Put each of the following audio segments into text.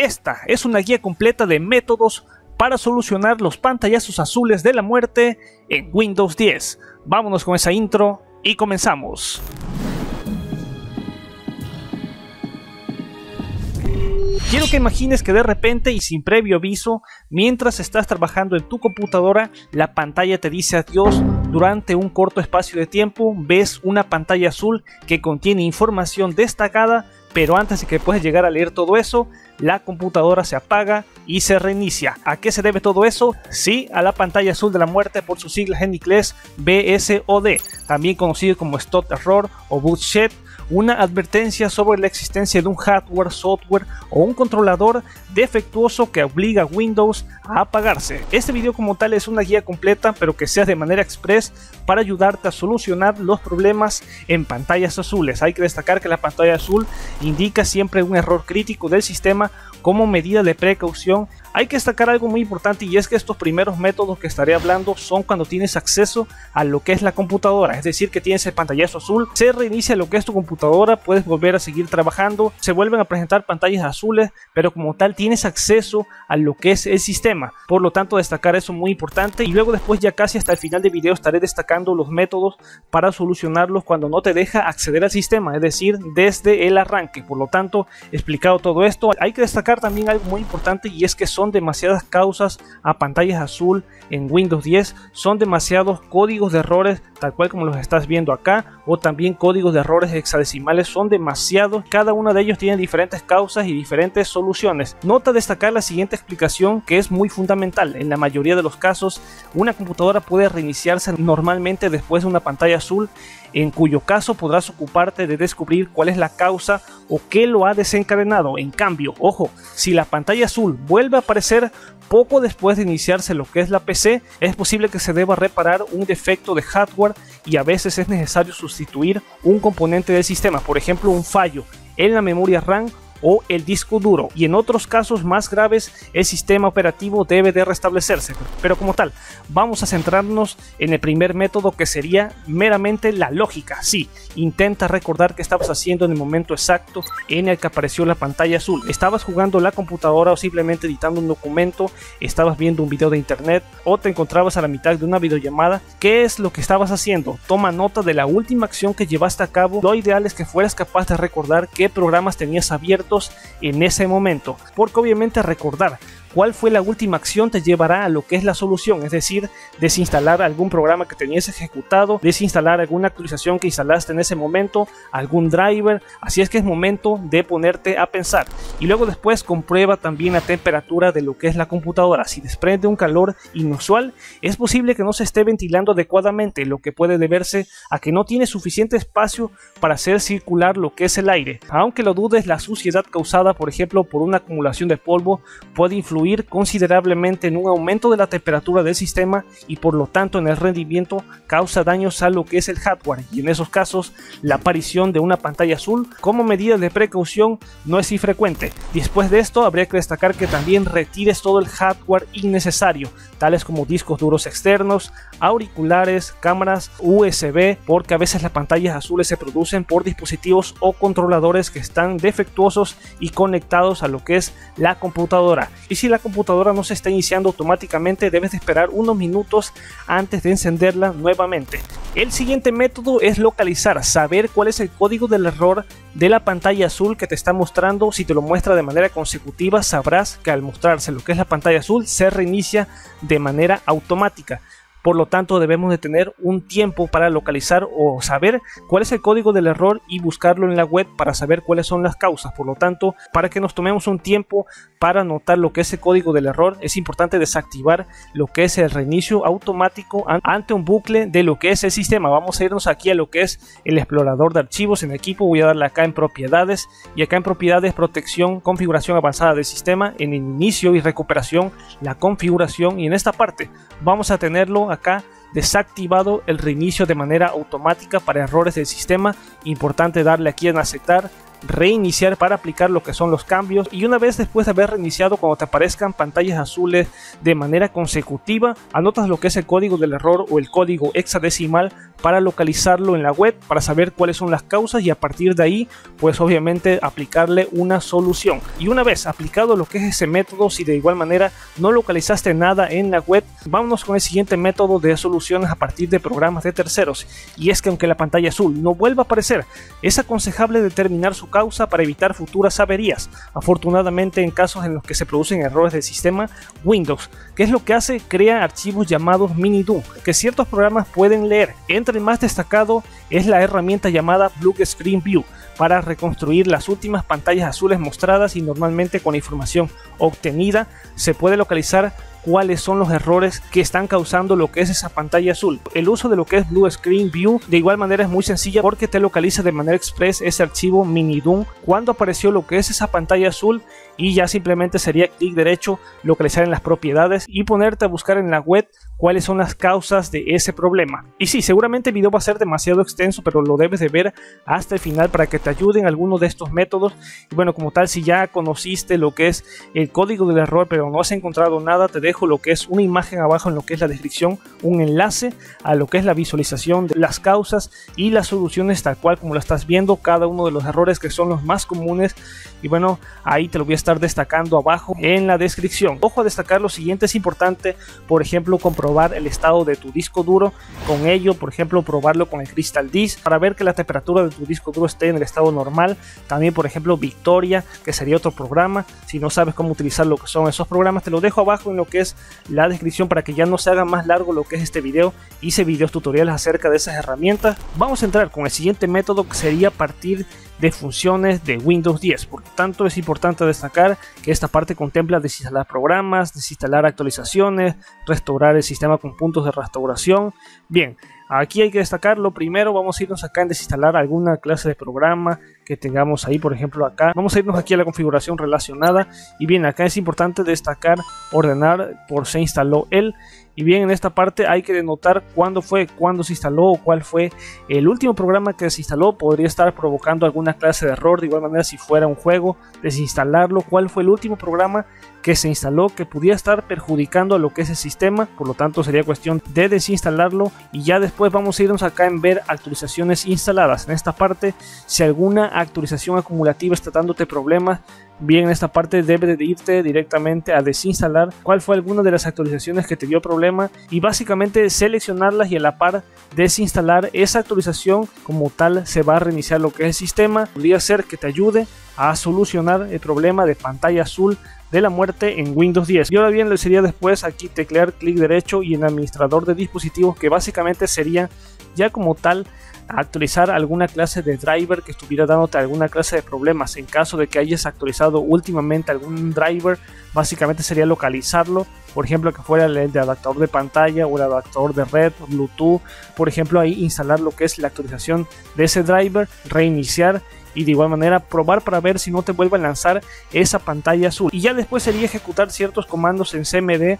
Esta es una guía completa de métodos para solucionar los pantallazos azules de la muerte en Windows 10. Vámonos con esa intro y comenzamos. Quiero que imagines que de repente y sin previo aviso, mientras estás trabajando en tu computadora, la pantalla te dice adiós durante un corto espacio de tiempo, ves una pantalla azul que contiene información destacada pero antes de que puedas llegar a leer todo eso, la computadora se apaga y se reinicia. ¿A qué se debe todo eso? Sí, a la pantalla azul de la muerte por sus siglas en inglés BSOD, también conocido como Stop Error o Boot Shed una advertencia sobre la existencia de un hardware, software o un controlador defectuoso que obliga a Windows a apagarse. Este video como tal es una guía completa pero que sea de manera express para ayudarte a solucionar los problemas en pantallas azules. Hay que destacar que la pantalla azul indica siempre un error crítico del sistema como medida de precaución hay que destacar algo muy importante y es que estos primeros métodos que estaré hablando son cuando tienes acceso a lo que es la computadora, es decir, que tienes el pantallazo azul, se reinicia lo que es tu computadora, puedes volver a seguir trabajando, se vuelven a presentar pantallas azules, pero como tal tienes acceso a lo que es el sistema. Por lo tanto, destacar eso muy importante y luego después ya casi hasta el final del video estaré destacando los métodos para solucionarlos cuando no te deja acceder al sistema, es decir, desde el arranque. Por lo tanto, explicado todo esto, hay que destacar también algo muy importante y es que son demasiadas causas a pantallas azul en Windows 10, son demasiados códigos de errores tal cual como los estás viendo acá o también códigos de errores hexadecimales son demasiados, cada uno de ellos tiene diferentes causas y diferentes soluciones. Nota destacar la siguiente explicación que es muy fundamental, en la mayoría de los casos una computadora puede reiniciarse normalmente después de una pantalla azul en cuyo caso podrás ocuparte de descubrir cuál es la causa o qué lo ha desencadenado. En cambio, ojo, si la pantalla azul vuelve a aparecer poco después de iniciarse lo que es la PC, es posible que se deba reparar un defecto de hardware y a veces es necesario sustituir un componente del sistema, por ejemplo un fallo en la memoria RAM o el disco duro y en otros casos más graves el sistema operativo debe de restablecerse. Pero como tal, vamos a centrarnos en el primer método que sería meramente la lógica. Sí, intenta recordar qué estabas haciendo en el momento exacto en el que apareció la pantalla azul. Estabas jugando la computadora o simplemente editando un documento, estabas viendo un video de internet o te encontrabas a la mitad de una videollamada. ¿Qué es lo que estabas haciendo? Toma nota de la última acción que llevaste a cabo. Lo ideal es que fueras capaz de recordar qué programas tenías en ese momento, porque obviamente recordar cuál fue la última acción te llevará a lo que es la solución, es decir, desinstalar algún programa que tenías ejecutado, desinstalar alguna actualización que instalaste en ese momento, algún driver, así es que es momento de ponerte a pensar. Y luego después comprueba también la temperatura de lo que es la computadora, si desprende un calor inusual, es posible que no se esté ventilando adecuadamente, lo que puede deberse a que no tiene suficiente espacio para hacer circular lo que es el aire. Aunque lo dudes, la suciedad causada, por ejemplo, por una acumulación de polvo puede influir considerablemente en un aumento de la temperatura del sistema y por lo tanto en el rendimiento causa daños a lo que es el hardware y en esos casos la aparición de una pantalla azul como medida de precaución no es infrecuente. Después de esto habría que destacar que también retires todo el hardware innecesario, tales como discos duros externos, auriculares, cámaras USB, porque a veces las pantallas azules se producen por dispositivos o controladores que están defectuosos y conectados a lo que es la computadora. Y si la computadora no se está iniciando automáticamente, debes de esperar unos minutos antes de encenderla nuevamente. El siguiente método es localizar, saber cuál es el código del error de la pantalla azul que te está mostrando. Si te lo muestra de manera consecutiva, sabrás que al mostrarse lo que es la pantalla azul se reinicia de manera automática. Por lo tanto, debemos de tener un tiempo para localizar o saber cuál es el código del error y buscarlo en la web para saber cuáles son las causas. Por lo tanto, para que nos tomemos un tiempo para notar lo que es el código del error, es importante desactivar lo que es el reinicio automático ante un bucle de lo que es el sistema. Vamos a irnos aquí a lo que es el explorador de archivos en equipo. Voy a darle acá en propiedades y acá en propiedades protección, configuración avanzada del sistema. En inicio y recuperación, la configuración y en esta parte vamos a tenerlo acá desactivado el reinicio de manera automática para errores del sistema. Importante darle aquí en aceptar reiniciar para aplicar lo que son los cambios y una vez después de haber reiniciado cuando te aparezcan pantallas azules de manera consecutiva anotas lo que es el código del error o el código hexadecimal para localizarlo en la web, para saber cuáles son las causas y a partir de ahí, pues obviamente aplicarle una solución. Y una vez aplicado lo que es ese método, si de igual manera no localizaste nada en la web, vámonos con el siguiente método de soluciones a partir de programas de terceros. Y es que aunque la pantalla azul no vuelva a aparecer, es aconsejable determinar su causa para evitar futuras averías. Afortunadamente en casos en los que se producen errores del sistema, Windows, que es lo que hace, crea archivos llamados mini-do, que ciertos programas pueden leer. El más destacado es la herramienta llamada Blue Screen View, para reconstruir las últimas pantallas azules mostradas y normalmente con información obtenida se puede localizar cuáles son los errores que están causando lo que es esa pantalla azul. El uso de lo que es Blue Screen View de igual manera es muy sencilla porque te localiza de manera express ese archivo mini Doom cuando apareció lo que es esa pantalla azul y ya simplemente sería clic derecho, localizar en las propiedades y ponerte a buscar en la web cuáles son las causas de ese problema. Y sí, seguramente el video va a ser demasiado extenso, pero lo debes de ver hasta el final para que te ayuden algunos de estos métodos. Y bueno, como tal, si ya conociste lo que es el código del error, pero no has encontrado nada, te dejo lo que es una imagen abajo en lo que es la descripción, un enlace a lo que es la visualización de las causas y las soluciones tal cual como lo estás viendo, cada uno de los errores que son los más comunes. Y bueno, ahí te lo voy a estar destacando abajo en la descripción. Ojo a destacar lo siguiente, es importante, por ejemplo, comprobar el estado de tu disco duro. Con ello, por ejemplo, probarlo con el Crystal Disk para ver que la temperatura de tu disco duro esté en el estado normal. También, por ejemplo, Victoria, que sería otro programa. Si no sabes cómo utilizar lo que son esos programas, te lo dejo abajo en lo la descripción para que ya no se haga más largo lo que es este video. Hice videos tutoriales acerca de esas herramientas. Vamos a entrar con el siguiente método que sería partir de funciones de Windows 10. Por tanto, es importante destacar que esta parte contempla desinstalar programas, desinstalar actualizaciones, restaurar el sistema con puntos de restauración. Bien, aquí hay que destacar, lo primero vamos a irnos acá en desinstalar alguna clase de programa que tengamos ahí, por ejemplo acá. Vamos a irnos aquí a la configuración relacionada y bien, acá es importante destacar, ordenar por se instaló el y bien, en esta parte hay que denotar cuándo fue, cuándo se instaló cuál fue el último programa que se instaló. Podría estar provocando alguna clase de error. De igual manera, si fuera un juego, desinstalarlo. ¿Cuál fue el último programa que se instaló que pudiera estar perjudicando a lo que es el sistema? Por lo tanto, sería cuestión de desinstalarlo. Y ya después vamos a irnos acá en ver actualizaciones instaladas. En esta parte, si alguna actualización acumulativa está dándote problemas, bien en esta parte debe de irte directamente a desinstalar. Cuál fue alguna de las actualizaciones que te dio problema y básicamente seleccionarlas y a la par desinstalar esa actualización. Como tal se va a reiniciar lo que es el sistema. Podría ser que te ayude a solucionar el problema de pantalla azul de la muerte en Windows 10. Y ahora bien, le sería después aquí teclear clic derecho y en administrador de dispositivos que básicamente sería ya como tal actualizar alguna clase de driver que estuviera dándote alguna clase de problemas. En caso de que hayas actualizado últimamente algún driver, básicamente sería localizarlo. Por ejemplo, que fuera el de adaptador de pantalla o el adaptador de red, Bluetooth. Por ejemplo, ahí instalar lo que es la actualización de ese driver, reiniciar y de igual manera probar para ver si no te vuelve a lanzar esa pantalla azul. Y ya después sería ejecutar ciertos comandos en CMD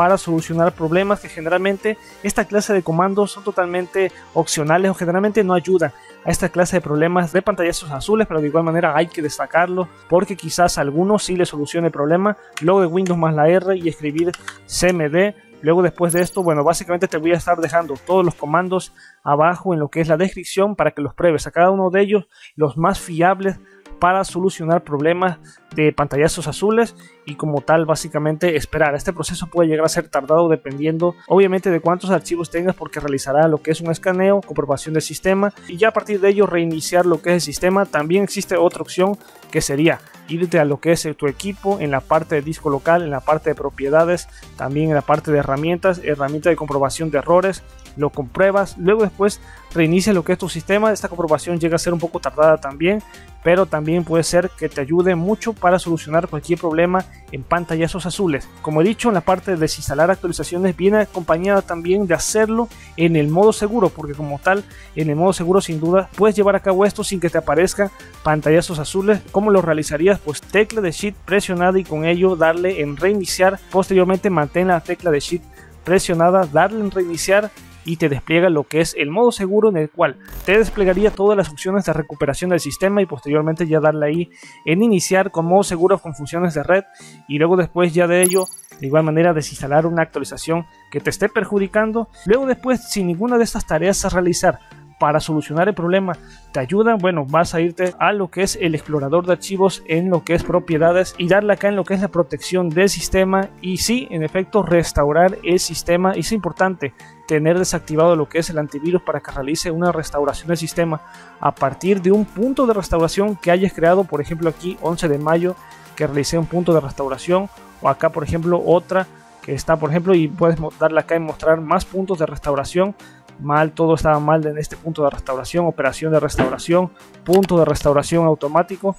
para solucionar problemas que generalmente esta clase de comandos son totalmente opcionales o generalmente no ayudan a esta clase de problemas de pantallazos azules, pero de igual manera hay que destacarlo porque quizás a algunos sí le solucione el problema, luego de Windows más la R y escribir CMD. Luego después de esto, bueno, básicamente te voy a estar dejando todos los comandos abajo en lo que es la descripción para que los pruebes a cada uno de ellos, los más fiables para solucionar problemas de pantallazos azules y como tal básicamente esperar. Este proceso puede llegar a ser tardado dependiendo obviamente de cuántos archivos tengas porque realizará lo que es un escaneo, comprobación del sistema y ya a partir de ello reiniciar lo que es el sistema. También existe otra opción que sería irte a lo que es tu equipo en la parte de disco local, en la parte de propiedades, también en la parte de herramientas, herramienta de comprobación de errores, lo compruebas, luego después reinicia lo que es tu sistema. Esta comprobación llega a ser un poco tardada también, pero también puede ser que te ayude mucho para solucionar cualquier problema en pantallazos azules. Como he dicho, en la parte de desinstalar actualizaciones viene acompañada también de hacerlo en el modo seguro, porque como tal, en el modo seguro sin duda puedes llevar a cabo esto sin que te aparezcan pantallazos azules. ¿Cómo lo realizarías? Pues tecla de Shift presionada y con ello darle en reiniciar. Posteriormente mantén la tecla de Shift presionada, darle en reiniciar y te despliega lo que es el modo seguro en el cual te desplegaría todas las opciones de recuperación del sistema y posteriormente ya darle ahí en iniciar con modo seguro con funciones de red y luego después ya de ello de igual manera desinstalar una actualización que te esté perjudicando. Luego después, si ninguna de estas tareas a realizar para solucionar el problema te ayudan, bueno, vas a irte a lo que es el explorador de archivos en lo que es propiedades y darle acá en lo que es la protección del sistema y sí, en efecto, restaurar el sistema. Es importante tener desactivado lo que es el antivirus para que realice una restauración del sistema a partir de un punto de restauración que hayas creado, por ejemplo aquí 11 de mayo que realicé un punto de restauración o acá por ejemplo otra que está por ejemplo y puedes darle acá y mostrar más puntos de restauración mal, todo estaba mal en este punto de restauración, operación de restauración, punto de restauración automático,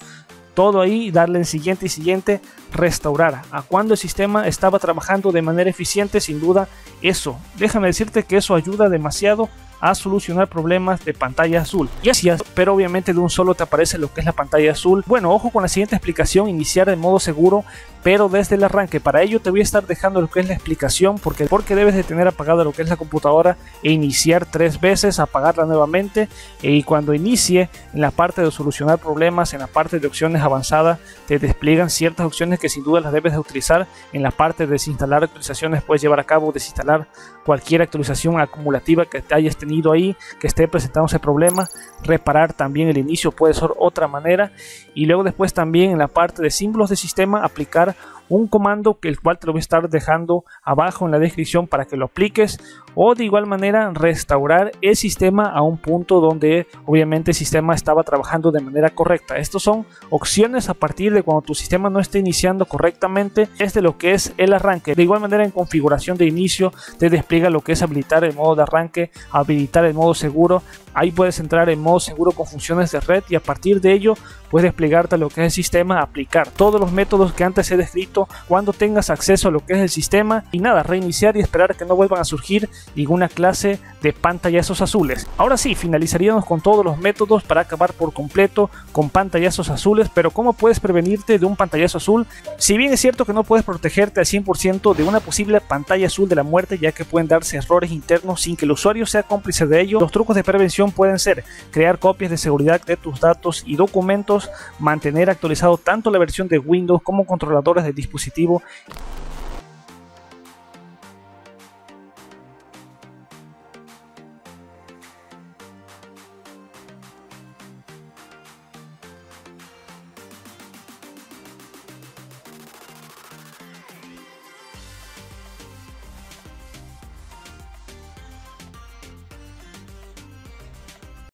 todo ahí, darle en siguiente y siguiente, restaurar. A cuando el sistema estaba trabajando de manera eficiente, sin duda, eso. Déjame decirte que eso ayuda demasiado a solucionar problemas de pantalla azul. Y así, pero obviamente de un solo te aparece lo que es la pantalla azul. Bueno, ojo con la siguiente explicación, iniciar de modo seguro, pero desde el arranque. Para ello te voy a estar dejando lo que es la explicación, porque, porque debes de tener apagada lo que es la computadora e iniciar tres veces, apagarla nuevamente y cuando inicie en la parte de solucionar problemas, en la parte de opciones avanzadas, te despliegan ciertas opciones que sin duda las debes de utilizar. En la parte de desinstalar actualizaciones puedes llevar a cabo desinstalar cualquier actualización acumulativa que te hayas tenido ahí, que esté presentando ese problema, reparar también el inicio puede ser otra manera. Y luego después también en la parte de símbolos de sistema aplicar un comando que el cual te lo voy a estar dejando abajo en la descripción para que lo apliques o de igual manera restaurar el sistema a un punto donde obviamente el sistema estaba trabajando de manera correcta. Estos son opciones a partir de cuando tu sistema no esté iniciando correctamente es de lo que es el arranque. De igual manera en configuración de inicio te despliega lo que es habilitar el modo de arranque, habilitar el modo seguro. Ahí puedes entrar en modo seguro con funciones de red y a partir de ello puedes desplegarte lo que es el sistema, aplicar todos los métodos que antes he descrito cuando tengas acceso a lo que es el sistema y nada, reiniciar y esperar que no vuelvan a surgir ninguna clase de pantallazos azules. Ahora sí, finalizaríamos con todos los métodos para acabar por completo con pantallazos azules, pero ¿cómo puedes prevenirte de un pantallazo azul? Si bien es cierto que no puedes protegerte al 100% de una posible pantalla azul de la muerte, ya que pueden darse errores internos sin que el usuario sea cómplice de ello, los trucos de prevención pueden ser crear copias de seguridad de tus datos y documentos, mantener actualizado tanto la versión de Windows como controladores de dispositivo